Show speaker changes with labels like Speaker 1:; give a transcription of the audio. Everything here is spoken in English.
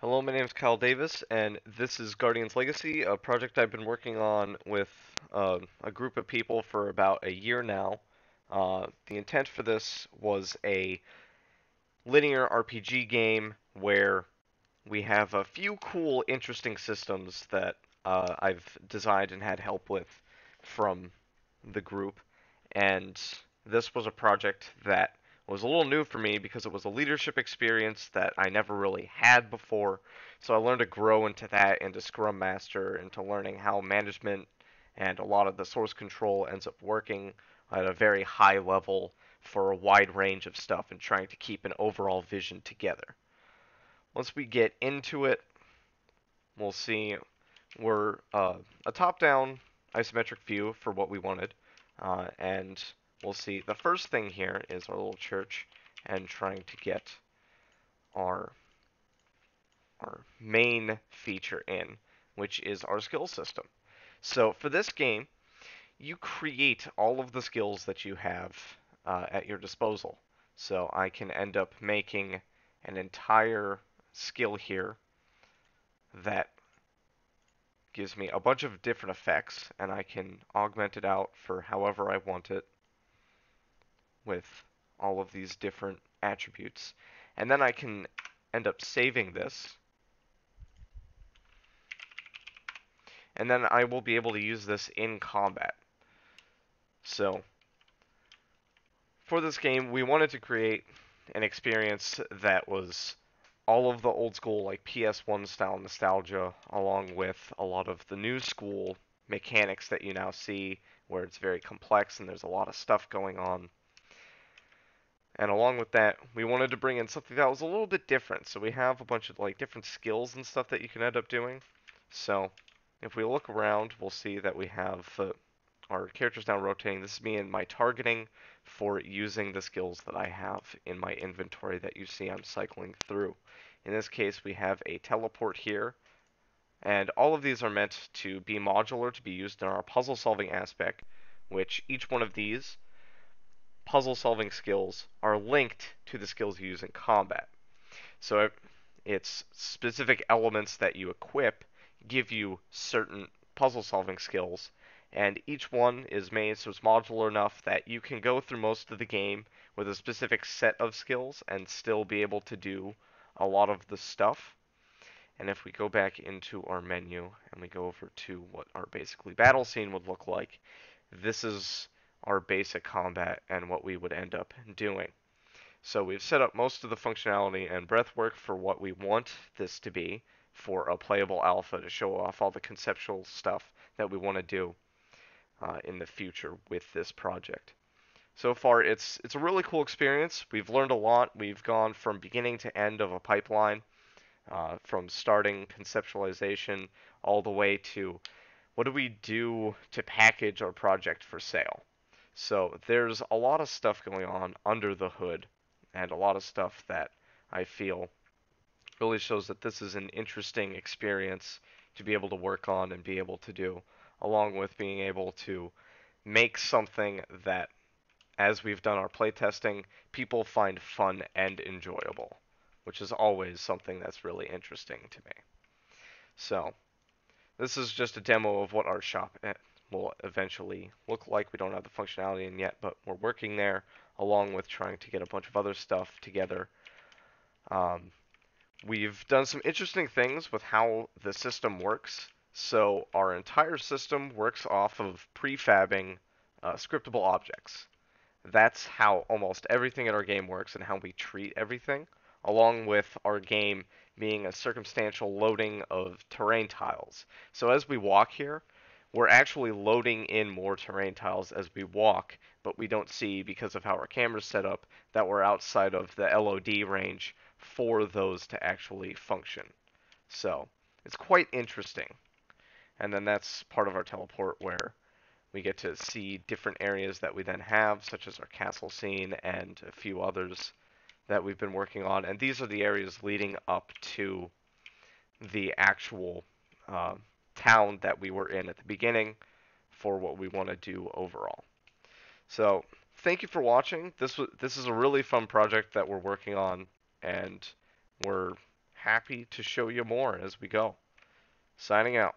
Speaker 1: Hello, my name is Kyle Davis, and this is Guardians Legacy, a project I've been working on with uh, a group of people for about a year now. Uh, the intent for this was a linear RPG game where we have a few cool, interesting systems that uh, I've designed and had help with from the group. And this was a project that was a little new for me because it was a leadership experience that I never really had before. So I learned to grow into that, into Scrum Master, into learning how management and a lot of the source control ends up working at a very high level for a wide range of stuff and trying to keep an overall vision together. Once we get into it, we'll see we're uh, a top-down isometric view for what we wanted, uh, and we'll see the first thing here is our little church and trying to get our our main feature in, which is our skill system. So for this game, you create all of the skills that you have uh, at your disposal. So I can end up making an entire skill here that gives me a bunch of different effects, and I can augment it out for however I want it with all of these different attributes. And then I can end up saving this. And then I will be able to use this in combat. So, for this game, we wanted to create an experience that was all of the old school, like PS1 style nostalgia, along with a lot of the new school mechanics that you now see, where it's very complex and there's a lot of stuff going on. And along with that, we wanted to bring in something that was a little bit different. So we have a bunch of like different skills and stuff that you can end up doing. So if we look around, we'll see that we have uh, our characters now rotating. This is me and my targeting for using the skills that I have in my inventory that you see I'm cycling through. In this case, we have a teleport here. And all of these are meant to be modular to be used in our puzzle solving aspect, which each one of these puzzle solving skills are linked to the skills you use in combat. So it's specific elements that you equip give you certain puzzle solving skills and each one is made so it's modular enough that you can go through most of the game with a specific set of skills and still be able to do a lot of the stuff. And if we go back into our menu and we go over to what our basically battle scene would look like, this is our basic combat and what we would end up doing. So we've set up most of the functionality and breath work for what we want this to be for a playable alpha to show off all the conceptual stuff that we want to do uh, in the future with this project. So far, it's it's a really cool experience. We've learned a lot. We've gone from beginning to end of a pipeline, uh, from starting conceptualization all the way to what do we do to package our project for sale. So there's a lot of stuff going on under the hood, and a lot of stuff that I feel really shows that this is an interesting experience to be able to work on and be able to do, along with being able to make something that, as we've done our playtesting, people find fun and enjoyable, which is always something that's really interesting to me. So, this is just a demo of what our shop eh, will eventually look like. We don't have the functionality in yet, but we're working there along with trying to get a bunch of other stuff together. Um, we've done some interesting things with how the system works. So our entire system works off of prefabbing uh, scriptable objects. That's how almost everything in our game works and how we treat everything, along with our game being a circumstantial loading of terrain tiles. So as we walk here, we're actually loading in more terrain tiles as we walk, but we don't see, because of how our camera's set up, that we're outside of the LOD range for those to actually function. So, it's quite interesting. And then that's part of our teleport where we get to see different areas that we then have, such as our castle scene and a few others that we've been working on. And these are the areas leading up to the actual uh, town that we were in at the beginning for what we want to do overall. So thank you for watching. This was this is a really fun project that we're working on, and we're happy to show you more as we go. Signing out.